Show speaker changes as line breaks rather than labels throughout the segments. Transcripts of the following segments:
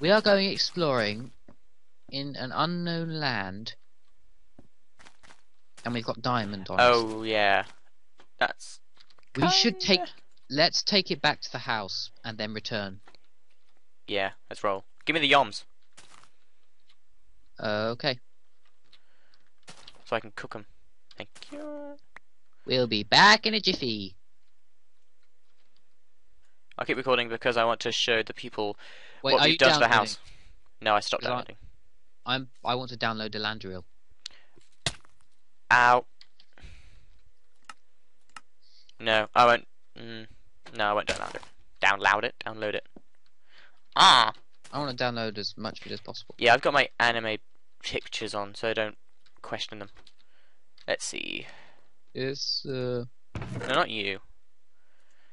We are going exploring in an unknown land, and we've got diamond on us.
Oh yeah, that's.
We should take. Let's take it back to the house and then return.
Yeah, let's roll. Give me the yoms
Uh, okay.
so I can cook them. Thank you.
We'll be back in a jiffy.
I'll keep recording because I want to show the people
Wait,
what
are
we've
you
done to the house. No, I stopped downloading.
I'm. I want to download the land.
Ow. No, I won't. Mm, no, I won't download it. Download it. Download it. Ah.
I want to download as much of it as possible.
Yeah, I've got my anime pictures on, so don't question them. Let's see.
It's uh.
No, not you.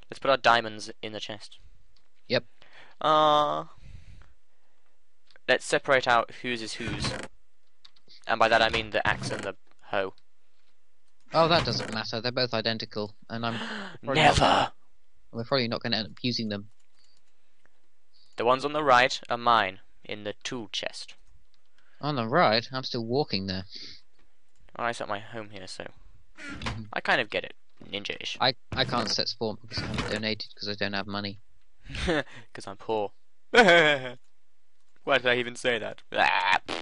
Let's put our diamonds in the chest.
Yep.
Uh, let's separate out whose is whose. And by that I mean the axe and the hoe.
Oh, that doesn't matter. They're both identical, and I'm.
Never!
We're probably not going to end up using them.
The ones on the right are mine, in the tool chest.
On the right, I'm still walking there.
I set my home here, so mm-hmm. I kind of get it. Ninja-ish.
I I can't set spawn because I haven't donated because I don't have money.
Because I'm poor. Why did I even say that? Ah.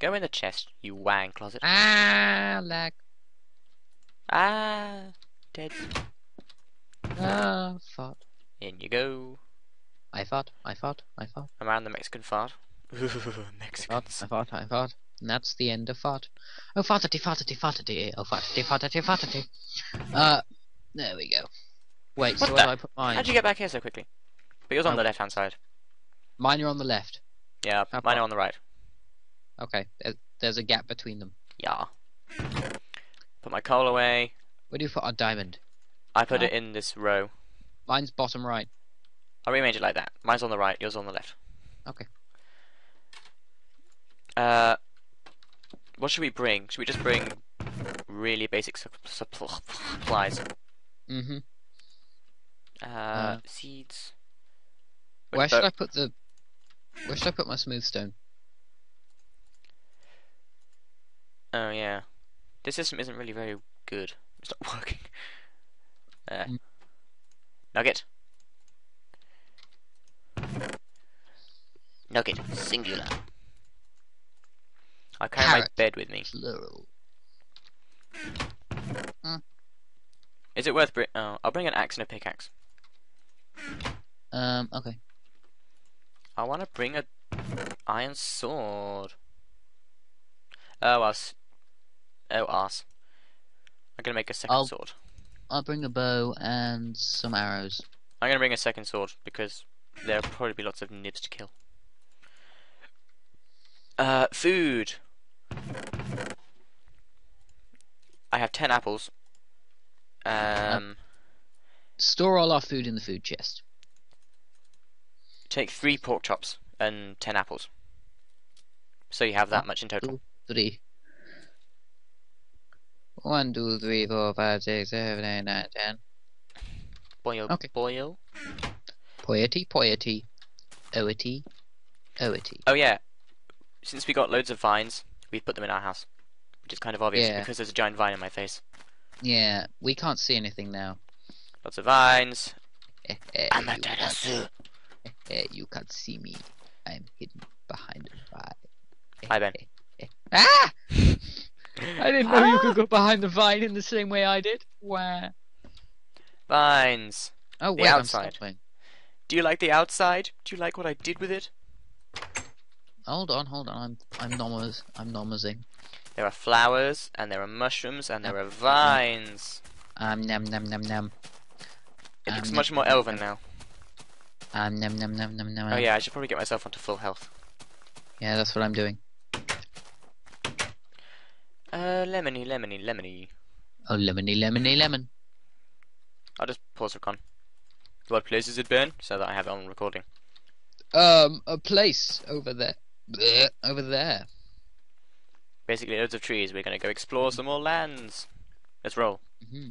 Go in the chest, you wang closet.
Ah, lag.
Ah, dead.
Ah, fart.
In you go.
I fart. I fart. I fart.
I'm around the Mexican fart.
Fart.
Mexicans.
I fart. I fart. And that's the end of fart. Oh, fartity, fartity, fartity. Oh, fartity, fartity, fartity. Uh, there we go. Wait,
What
so where
the-
do I put mine?
How'd you get back here so quickly? But yours on
Oh.
the left hand side.
Mine are on the left.
Yeah,
How
mine
far?
are on the right.
Okay, there's a gap between them.
Yeah. Put my coal away.
Where do you put our diamond?
I put
Oh.
it in this row.
Mine's bottom right.
I rearrange it like that. Mine's on the right, yours on the left.
Okay.
Uh, what should we bring? Should we just bring really basic supp- supplies?
Mm-hmm.
Uh,
Uh,
seeds.
Where should I put the? Where should I put my smooth stone?
Oh yeah, this system isn't really very good. It's not working. Uh,
Mm.
Nugget. Nugget, singular. I carry my bed with me.
Plural.
Is it worth bring? Oh, I'll bring an axe and a pickaxe.
Um. Okay.
I want to bring a iron sword. Oh, us. Oh, arse. I'm gonna make a 2nd
I'll-
sword.
I'll bring a bow and some arrows.
I'm gonna bring a second sword because there'll probably be lots of nibs to kill. Uh, food. I have ten apples. Um,
Store all our food in the food chest.
Take three pork chops and ten apples. So you have that much in total.
Three. One, two, three, four, five, six, seven, eight, nine, ten.
Boil,
Okay.
boil.
Poety, poety. Oety. Oety.
Oh yeah, since we got loads of vines, we've put them in our house, which is kind of obvious
Yeah.
because there's a giant vine in my face.
Yeah, we can't see anything now.
Lots of vines.
Eh, eh,
I'm a dinosaur.
You can't see me. I'm hidden behind a vine.
Hi Ben.
Ah! I didn't know you could go behind the vine in the same way I did. Where?
Vines.
Oh
The
wait,
outside.
I'm.
Do you like the outside? Do you like what I did with it?
Hold on, hold on. I'm I'm nommers. I'm nommazing.
There are flowers, and there are mushrooms, and there are vines.
Um, nom nom nom nom.
It looks
Um,
much more elven now.
Um, nom nom nom nom nom.
Oh yeah, I should probably get myself onto full health.
Yeah, that's what I'm doing.
Uh, lemony, lemony, lemony.
Oh, lemony, lemony, lemon.
I'll just pause recon. What place is it, Ben? So that I have it on recording.
Um, a place over there. Bleh, over there.
Basically, loads of trees. We're gonna go explore some more lands. Let's roll.
hmm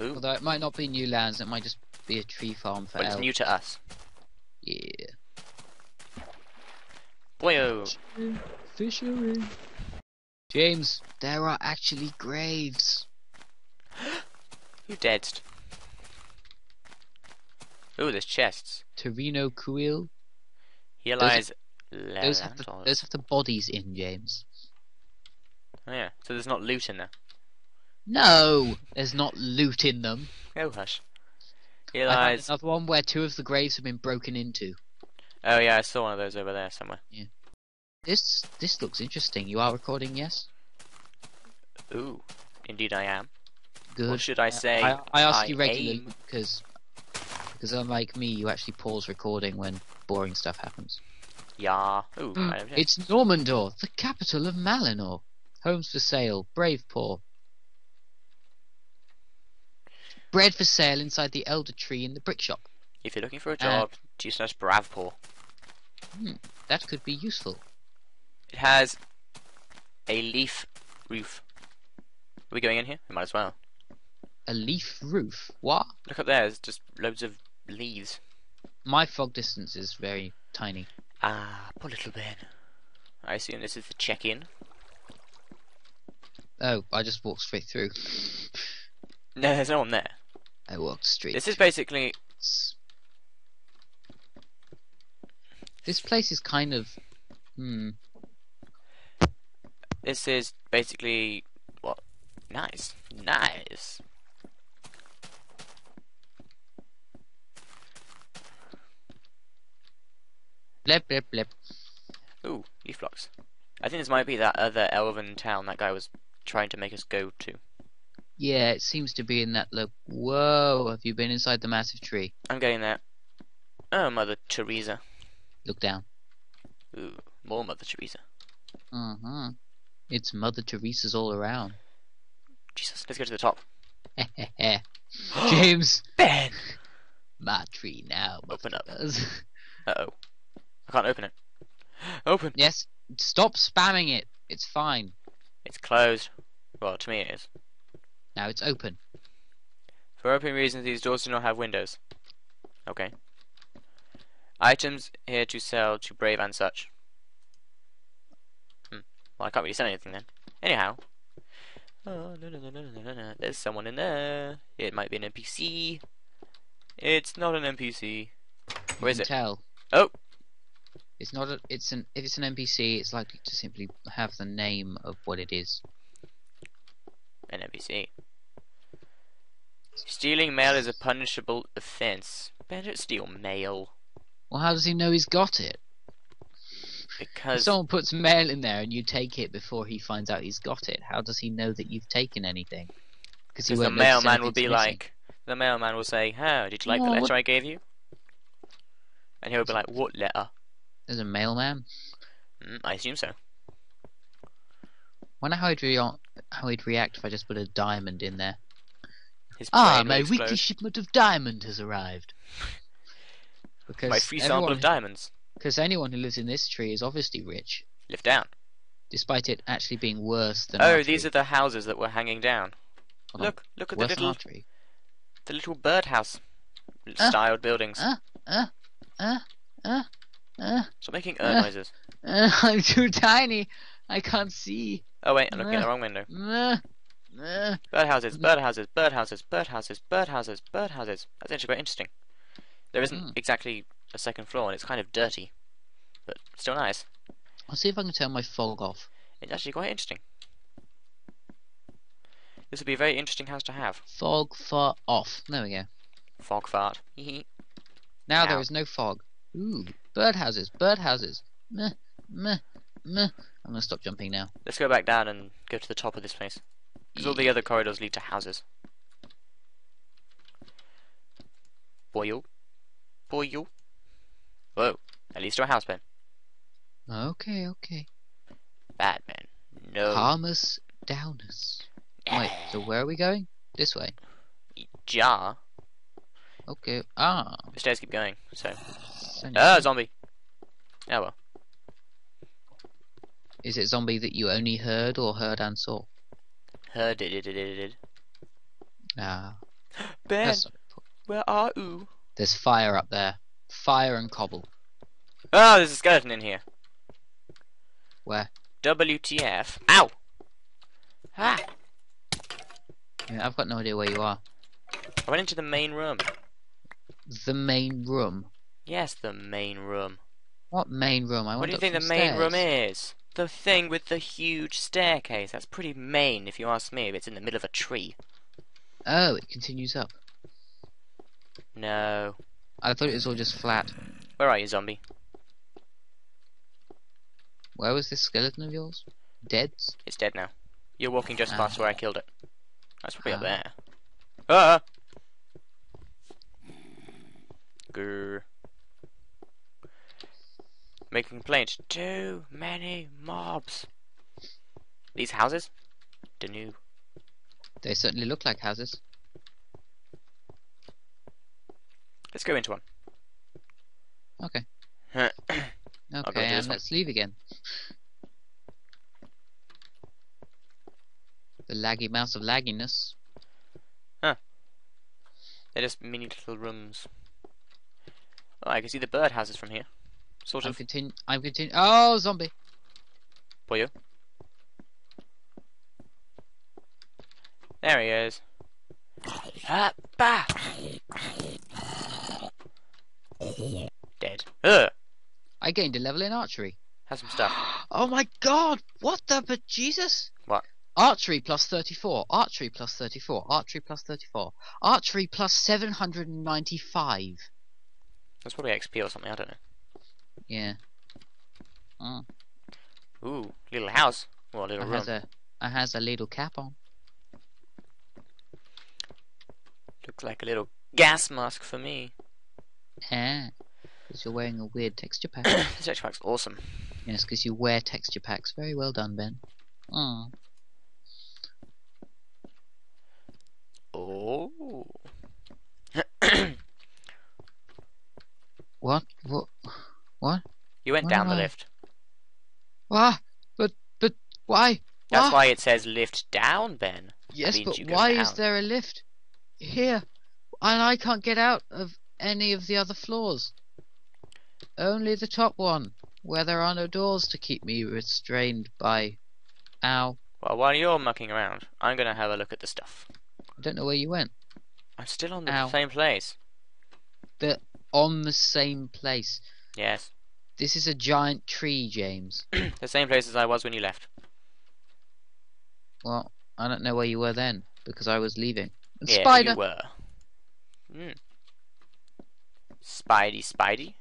Ooh.
Although it might not be new lands, it might just be a tree farm for
But it's
elk.
new to us.
Yeah.
Boyo.
Fishery. James, there are actually graves.
Who deadst? Ooh, there's chests.
Torino Kuil.
Here
Those are-
lies
Those have the those have the bodies in, James.
Oh yeah, so there's not loot in there.
No, there's not loot in them.
Oh hush.
I found
lies.
another one where two of the graves have been broken into.
Oh yeah, I saw one of those over there somewhere.
This this looks interesting. You are recording, yes?
Ooh, indeed I am.
Good.
Or should I say?
I, I ask you regularly
aim-
because because unlike me, you actually pause recording when boring stuff happens.
Yeah. Ooh, hmm. I don't know.
It's Normandor, the capital of Malinor. Homes for sale, brave poor. Bread for sale inside the elder tree in the brick shop.
If you're looking for a
Uh,
job, do you search Bravpor.
That could be useful.
It has a leaf roof. Are we going in here? We might as well.
A leaf roof. What?
Look up there, there's just loads of leaves.
My fog distance is very tiny.
Ah, poor little Ben. I assume this is the check-in.
Oh, I just walked straight through.
No, there's no one there.
I walked straight.
This is basically
This place is kind of. Hmm.
this is basically what? Nice, nice.
Blip, blip, blip.
Ooh, leaf blocks. I think this might be that other elven town that guy was trying to make us go to.
Yeah, it seems to be in that look. Whoa, have you been inside the massive tree?
I'm getting there. Oh, Mother Teresa.
Look down.
Ooh, more Mother Teresa.
Uh huh. It's Mother Teresa's all around.
Jesus, let's go to the top.
James,
Ben!
my tree now.
Open up. Uh oh. I can't open it. Open!
yes, stop spamming it. It's fine.
It's closed. Well, to me it is.
Now it's open.
For open reasons, these doors do not have windows. Okay. Items here to sell to Brave and such. Hmm. Well, I can't really sell anything then. Anyhow. Oh, no, no, no, no, no, no, no. There's someone in there. It might be an NPC. It's not an NPC. Where is it?
Tell.
Oh!
It's not a. It's an. If it's an NPC, it's likely to simply have the name of what it is.
NPC. Stealing mail is a punishable offense. Better steal mail.
Well, how does he know he's got it? If
Because
someone puts mail in there and you take it before he finds out he's got it, how does he know that you've taken anything? Because
the mailman will be like, the mailman will say, "How did you like the
Oh,
letter
what-
I gave you?" And he'll be like, "What letter?"
"There's a mailman."
Mm, I assume so.
Wonder how he'd rea- how he'd react if I just put a diamond in there.
His
Ah, my
explode.
weekly shipment of diamond has arrived. Because
My free sample of diamonds.
because anyone who lives in this tree is obviously rich,
Lift down.
despite it actually being worse than.
Oh, these
tree.
are the houses that were hanging down.
Hold on,
Look, look at the
worse our
little,
tree.
the little birdhouse
Uh,
styled buildings.
uh. Uh, uh, uh, uh,
Stop making
uh.
noises.
uh, I'm too tiny. I can't see.
Oh wait, I'm looking at
uh.
the wrong window.
Uh, uh.
Birdhouses, birdhouses, birdhouses, birdhouses, birdhouses, birdhouses. That's actually quite interesting. There isn't
Mm.
exactly a second floor, and it's kind of dirty, but still nice.
I'll see if I can turn my fog off.
It's actually quite interesting. This would be a very interesting house to have.
Fog for off. There we go.
Fog fart.
Now
Now.
there is no fog. Ooh, birdhouses, birdhouses. Meh, meh, meh. I'm gonna stop jumping now.
Let's go back down and go to the top of this place. Because all the other corridors lead to houses. Boyo. Boyo. Whoa. At least to a house, Ben.
Okay, okay.
Batman. No.
Harmus Downus. Wait, so where are we going? This way.
Jar.
Okay. Ah.
The stairs keep going, so. Ah, zombie. Oh well.
Is it zombie that you only heard or heard and saw?
Her did it, did it, it.
Ah.
Ben,
That's,
Where are you?
There's fire up there. Fire and cobble.
Oh, there's a skeleton in here.
Where?
WTF. Ow! Ah!
Yeah, I've got no idea where you are.
I went into the main room.
The main room.
Yes, the main room.
What main room? I
what
went
do you
up
think the
some
main room is? The thing with the huge staircase. That's pretty main, if you ask me, if it's in the middle of a tree.
Oh, it continues up.
No.
I thought it was all just flat.
Where are you, zombie?
Where was this skeleton of yours? Dead?
It's dead now. You're walking just past where I killed it. That's probably up
Ah.
there. Ah! Grr. Making complaints. Too many mobs. These houses? Danu.
They certainly look like houses.
Let's go into one.
Okay. Okay, and let's leave again. The laggy mouse of lagginess. Huh.
They're just mini little rooms. Oh, I can see the birdhouses from here. Sort
I'm
of.
continu- I'm continu- Oh, zombie!
Boyo. There he is. Ah, bah! Dead. Ugh!
I gained a level in archery.
Has some stuff.
Oh my god! What the but Jesus?
What?
Archery plus 34. Archery plus 34. Archery plus 34. Archery plus 795.
That's probably XP or something, I don't know.
Yeah. Mm.
Ooh, little house. Or a
I
little room.
has a I has a little cap on.
Looks like a little gas mask for me.
Ah. Because you're wearing a weird texture pack.
this texture pack's awesome.
yes, because you wear texture packs. Very well done, Ben. Mm.
Oh.
What? What? What?
you went
Why
down the
I-
lift.
Ah, but but why?
That's
Ah,
why it says lift down, Ben.
Yes, but why is there a lift here, and I can't get out of any of the other floors? Only the top one, where there are no doors to keep me restrained by. Ow!
Well, while you're mucking around, I'm gonna have a look at the stuff.
I don't know where you went.
I'm still on the
Ow.
same place.
They're on the same place.
Yes.
This is a giant tree, James.
the same place as I was when you left.
Well, I don't know where you were then because I was leaving. And
yeah,
spider.
you were. Mm. Spidey, Spidey.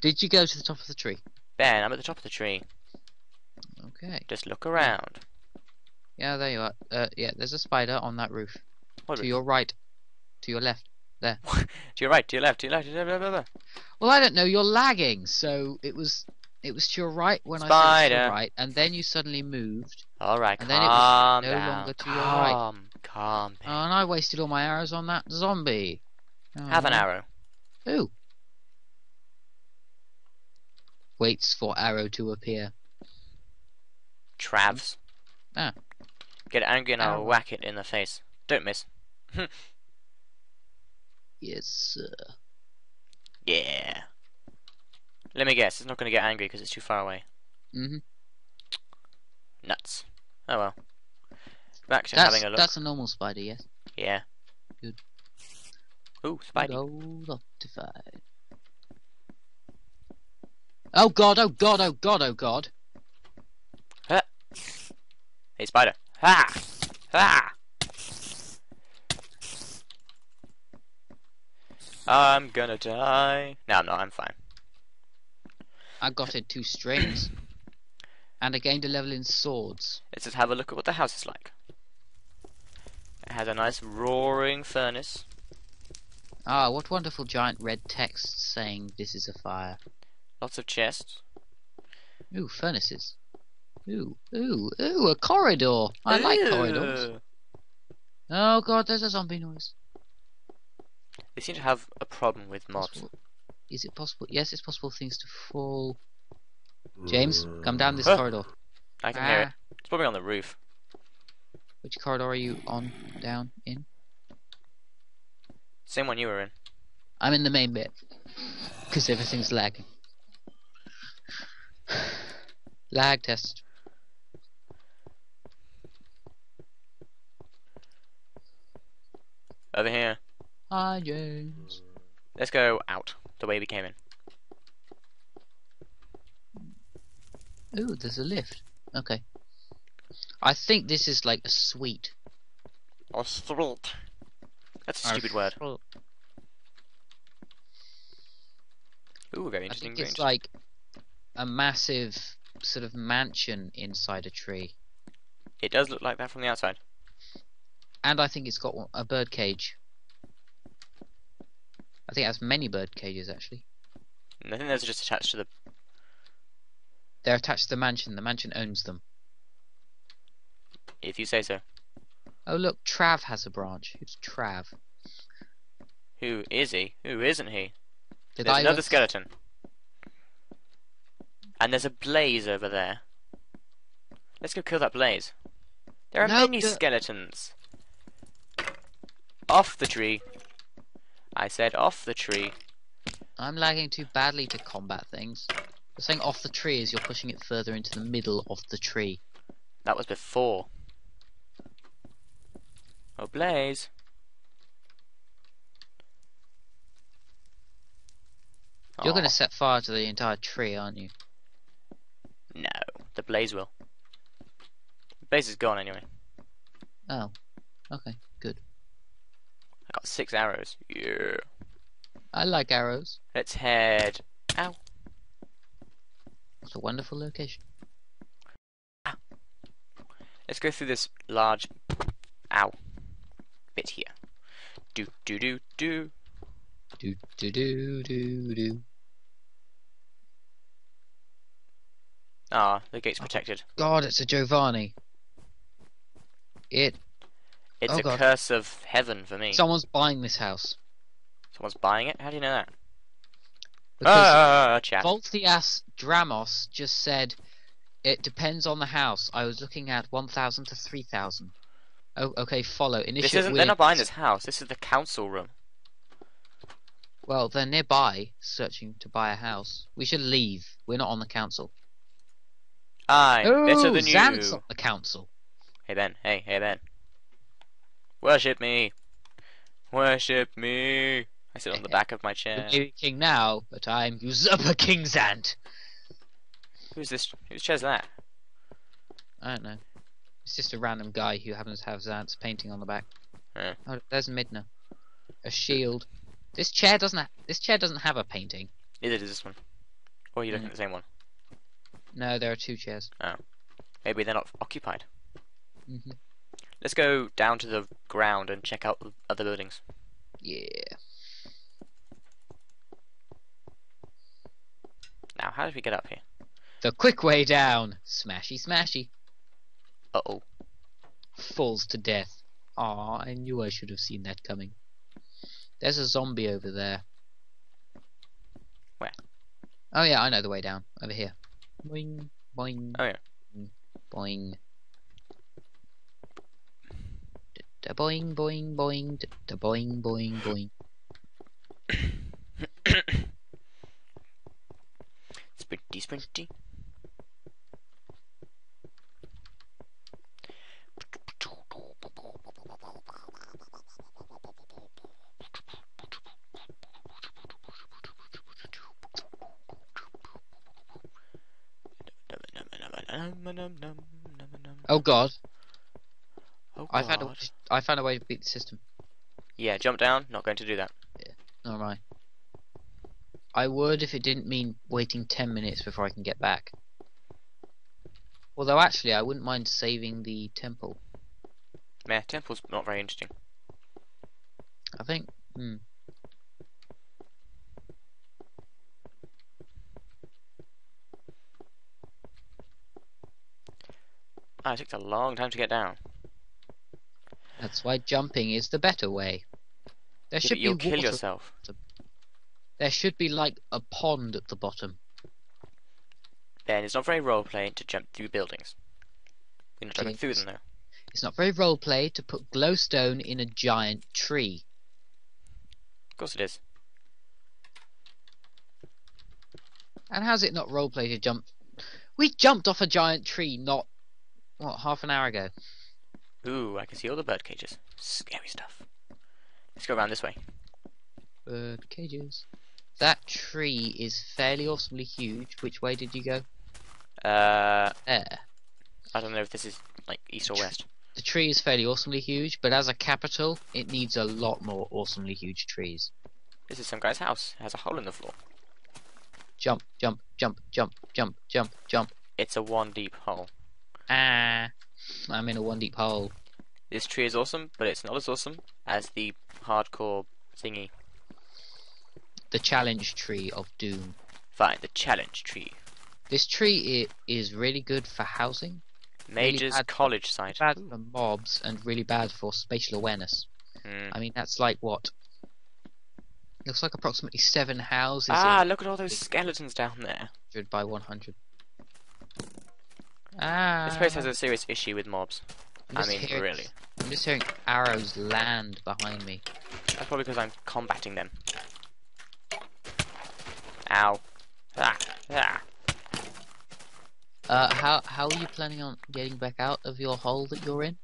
Did you go to the top of the tree?
Ben, I'm at the top of the tree.
Okay.
Just look around.
Yeah, there you are. Uh, yeah, there's a spider on that roof.
What
to
roof?
your right. To your left.
To your right, to your left, to your left, to your left, blah, blah, blah.
Well, I don't know. You're lagging, so it was it was to your right when I said to your right, and then you suddenly moved,
All right,
And then it was
calm
no
down.
longer to your right.
calm, calm. Ben.
and I wasted all my arrows on that zombie. Oh,
Have an
no.
arrow.
Who? Waits for arrow to appear.
Travs.
Ah.
Get angry and I'll whack it in the face. Don't miss.
Yes, sir.
Yeah. Let me guess, it's not going to get angry because it's too far away.
Mm-hmm.
Nuts. Oh well. Back to
That's
having a look.
that's a normal spider, yes.
Yeah.
Good.
Ooh, Spidey.
Gold optified. Oh god! Oh god! Oh god! Oh god!
Hey, Spider. Ha! Ha! I'm gonna die. No, I'm not. I'm fine.
I got it two strings, and I gained a level in swords.
Let's just have a look at what the house is like. It has a nice roaring furnace.
Ah, what wonderful giant red text saying this is a fire.
Lots of chests.
Ooh, furnaces. Ooh, ooh, ooh, a corridor. I like corridors. Oh god, there's a zombie noise.
They seem to have a problem with mobs.
Possible- Is it possible? Yes, it's possible things to fall. James, come down this
Huh?
corridor.
I can hear it.
Ah,
It's probably on the roof.
Which corridor are you on, down, in?
Same one you were in.
I'm in the main bit. Because everything's lagging. Lag test.
Over here.
Ah, Hi, James.
Let's go out the way we came in.
Ooh, there's a lift. Okay. I think this is like a suite.
Or street. That's a
Or
stupid word. Ooh, very interesting.
I think
very
it's like a massive sort of mansion inside a tree.
It does look like that from the outside.
And I think it's got a bird cage. I think it has many bird cages actually.
I think those are just attached to the.
They're attached to the mansion. The mansion owns them.
If you say so.
Oh look, Trav has a branch. Who's Trav?
Who is he? Who isn't he?
The
There's
guy
another
with-
skeleton. And there's a blaze over there. Let's go kill that blaze. There are
No,
many skeletons. Off the tree. I said off the tree.
I'm lagging too badly to combat things. The saying off the tree is you're pushing it further into the middle of the tree.
That was before. Oh, blaze.
You're going to oh. set fire to the entire tree, aren't you?
No, the blaze will. The blaze is gone anyway.
Oh. Okay,
got six arrows. Yeah.
I like arrows.
Let's head. Ow.
What a wonderful location.
Let's go through this large. Ow. Bit here. Do do do do.
Do do do do do.
Ah, the gate's protected.
God, it's a Giovanni. It.
It's
Oh,
a
God.
curse of heaven for me.
Someone's buying this house
Someone's buying it? How do you know that?
because
Ah, chat.
Voltias Dramos just said it depends on the house. I was looking at 1,000 to 3,000. Oh, okay. Follow. Initiate.
This isn't. They're not buying this house. This is the council room.
Well, they're nearby, searching to buy a house. We should leave. We're not on the council.
I'm better than you.
the council.
Hey Ben. Hey, hey Ben. Worship me. Worship me. I sit on the back of my
You
chair.
may be king now, but I'm usurper King Zant.
Who's this? Whose chair's that?
I don't know. It's just a random guy who happens to have Zant's painting on the back.
Yeah.
Oh, there's Midna. A shield. This chair doesn't. Ha- this chair doesn't have a painting.
Neither does this one. Or are you looking
Hmm.
at the same one?
No, there are two chairs.
Oh, Maybe they're not occupied.
hmm
Let's go down to the ground and check out the other buildings.
Yeah.
Now, how did we get up here?
The quick way down. Smashy, smashy.
Uh oh.
Falls to death. Aw, I knew I should have seen that coming. There's a zombie over there.
Where?
Oh yeah, I know the way down. Over here. Boing, boing.
Oh, yeah.
Boing. Da boing, boing, boing. Da boing, boing, boing.
Sprinty, sprinty.
Oh god,
Oh,
I found a
God.
I found a way to beat the system.
Yeah, jump down. Not going to do that.
Alright. I would if it didn't mean waiting 10 minutes before I can get back. Although actually I wouldn't mind saving the temple.
Meh, temple's not very interesting.
I think hmm.
Ah, it takes a long time to get down.
That's why jumping is the better way. There should
but
be
you'll kill yourself.
There should be like a pond at the bottom.
Ben, it's not very roleplay to jump through buildings. We're not jumping through them though.
It's not very roleplay to put glowstone in a giant tree.
Of course it is.
And how's it not roleplay to jump? We jumped off a giant tree not what half an hour ago.
Ooh, I can see all the bird cages. Scary stuff. Let's go around this way.
Bird cages. That tree is fairly awesomely huge. Which way did you go?
Uh,
There.
I don't know if this is like east or west.
The tree is fairly awesomely huge, but as a capital, it needs a lot more awesomely huge trees.
This is some guy's house. It has a hole in the floor.
Jump, jump, jump, jump, jump, jump, jump.
It's a one deep hole.
Ah, I'm in a one deep hole.
This tree is awesome, but it's not as awesome as the hardcore thingy.
The challenge tree of doom.
Fine, the challenge tree.
This tree is really good for housing,
Major's
bad-
college site.
bad for mobs, and really bad for spatial awareness.
Hmm.
I mean, that's like what? Looks like approximately seven houses
Ah, look at all those skeletons down there.
100 by 100. Ah,
This place has a serious issue with mobs. I mean,
hearing-
really.
I'm just hearing arrows land behind me.
That's probably because I'm combating them. Ow. Ah, ah.
Uh, how how are you planning on getting back out of your hole that you're in?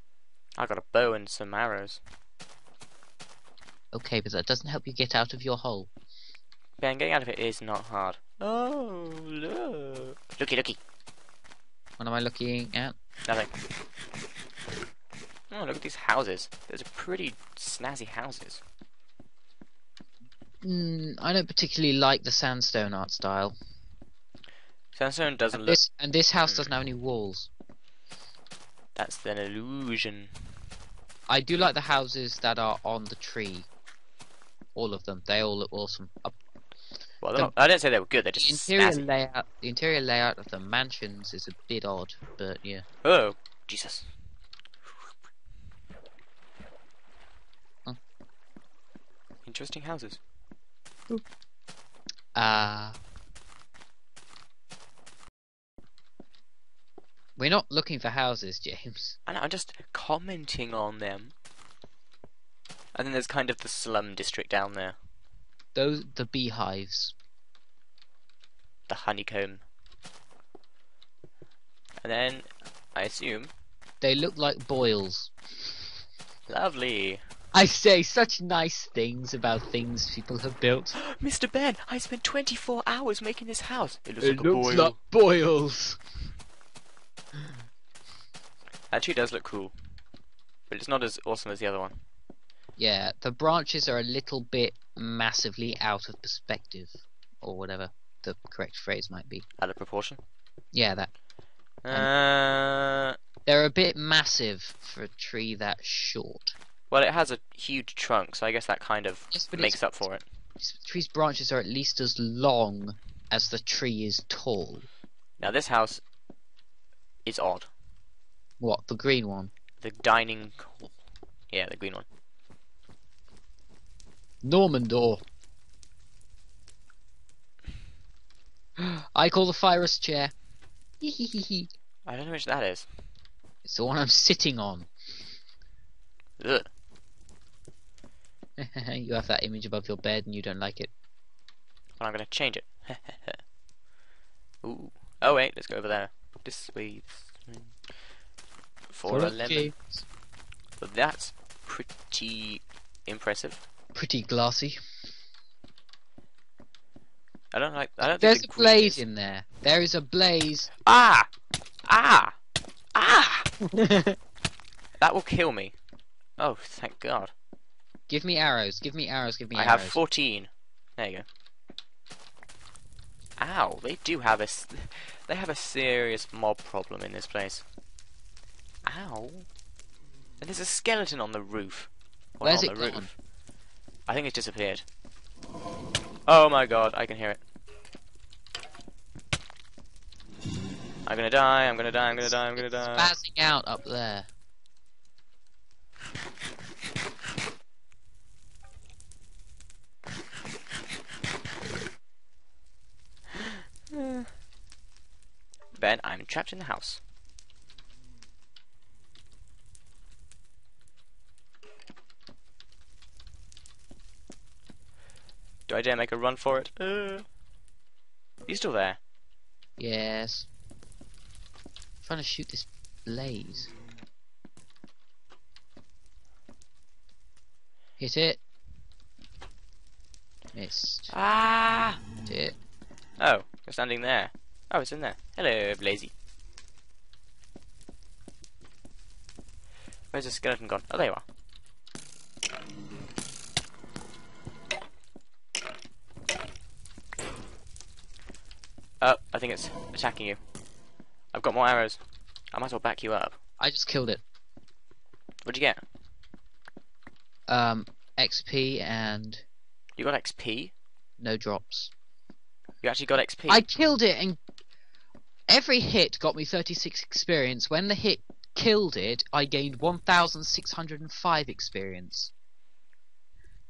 I got a bow and some arrows.
Okay, but that doesn't help you get out of your hole.
Ben, getting out of it is not hard. Oh, look. Looky, looky.
What am I looking at?
Nothing. Oh, look at these houses. Those are pretty snazzy houses.
Mm, I don't particularly like the sandstone art style.
Sandstone doesn't
And
look.
this and this house
Hmm.
doesn't have any walls.
That's an illusion.
I do like the houses that are on the tree. All of them. They all look awesome. Up
Well,
The-
not, I didn't say they were good. They're
the interior
snazzy.
layout the interior layout of the mansions is a bit odd, but yeah.
Oh, Jesus.
Huh.
Interesting houses.
Uh We're not looking for houses, James.
And I'm just commenting on them. And then there's kind of the slum district down there.
Those the beehives.
The honeycomb. And then, I assume,
They look like boils.
lovely.
I say such nice things about things people have built.
Mr. Ben, I spent 24 hours making this house. It looks
It
like a
looks
boil.
like boils.
Actually, it does look cool. But it's not as awesome as the other one.
Yeah, the branches are a little bit massively out of perspective, or whatever the correct phrase might be.
Out of proportion.
Yeah, that
Uh,
they're a bit massive for a tree that short.
well, it has a huge trunk, so I guess that kind of
Yes,
makes up for it.
tree's branches are at least as long as the tree is tall.
Now, this house is odd.
What the green one?
The dining hall. Yeah, the green one.
Norman door. I call the Firus chair.
I don't know which that is.
It's the one I'm sitting on.
Ugh.
you have that image above your bed and you don't like it.
Well, I'm gonna change it. Ooh. Oh wait, let's go over there. This way. way. For a lemon. That's pretty impressive.
Pretty glassy.
I don't like. I don't
There's a blaze in there. There is a blaze.
Ah! Ah! Ah! That will kill me. Oh, thank God.
give me arrows. Give me arrows. Give me
I
arrows.
I have 14. There you go. Ow, they do have a. they have a serious mob problem in this place. Ow. And there's a skeleton on the roof. Well,
Where's
on
it
the
gone?
roof. I think it's disappeared. Oh my god, I can hear it. I'm gonna die, I'm gonna die, I'm gonna die, I'm gonna die.
Spazzing out up there.
Ben, I'm trapped in the house. I dare make a run for it. Uh. You still there?
Yes. I'm trying to shoot this blaze. Hit it. Missed.
Ah!
Hit it.
Oh, you're standing there. Oh, it's in there. Hello, Blazy. Where's the skeleton gone? Oh, there you are. Oh, I think it's attacking you. I've got more arrows. I might as well back you up.
I just killed it.
What'd you get?
Um, XP and
You got XP?
no drops.
You actually got XP?
I killed it and every hit got me 36 experience. When the hit killed it, I gained 1,605 experience.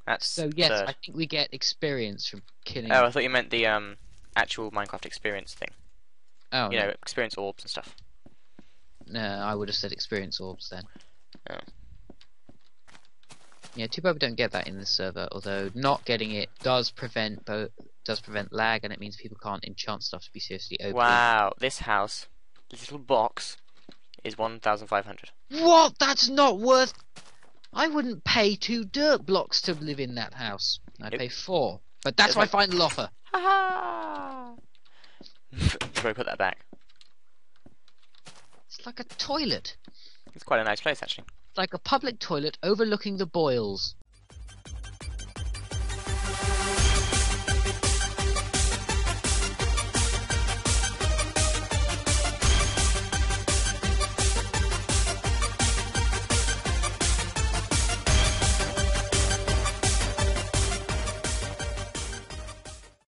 That's
So yes,
third.
I think we get experience from killing.
Oh, I thought you meant the um actual Minecraft experience thing.
oh
you
no.
know, experience orbs and stuff.
no, I would have said experience orbs then.
Oh.
Yeah, too bad we don't get that in this server. Although not getting it does prevent bo- does prevent lag, and it means people can't enchant stuff to be seriously OP.
Wow, this house, this little box, is 1,500.
What? That's not worth. I wouldn't pay two dirt blocks to live in that house. I'd
Nope.
pay four. But that's
It's
my
like-
final offer.
Ha ha! Put that back.
It's like a toilet.
It's quite a nice place, actually.
Like a public toilet overlooking the boils.